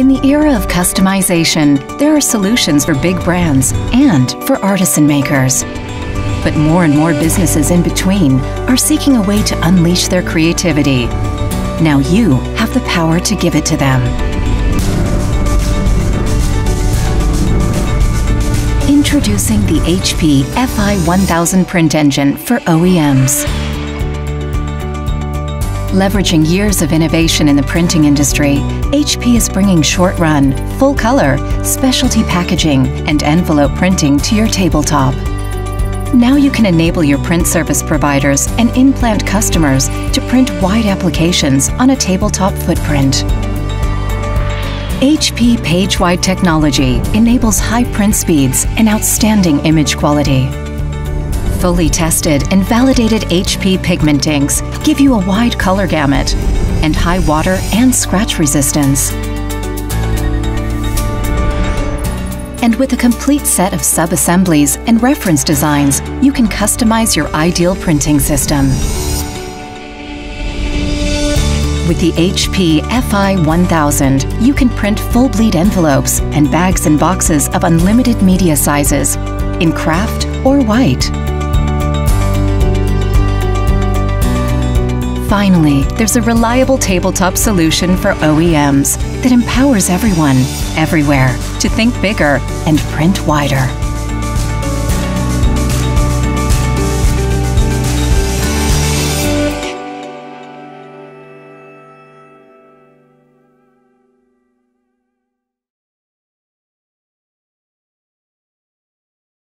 In the era of customization, there are solutions for big brands and for artisan makers. But more and more businesses in between are seeking a way to unleash their creativity. Now you have the power to give it to them. Introducing the HP FI1000 print engine for OEMs. Leveraging years of innovation in the printing industry, HP is bringing short run, full color, specialty packaging, and envelope printing to your tabletop. Now you can enable your print service providers and in-plant customers to print wide applications on a tabletop footprint. HP PageWide technology enables high print speeds and outstanding image quality. Fully tested and validated HP pigment inks give you a wide color gamut and high water and scratch resistance. And with a complete set of sub-assemblies and reference designs, you can customize your ideal printing system. With the HP FI1000, you can print full bleed envelopes and bags and boxes of unlimited media sizes in kraft or white. Finally, there's a reliable tabletop solution for OEMs that empowers everyone, everywhere, to think bigger and print wider.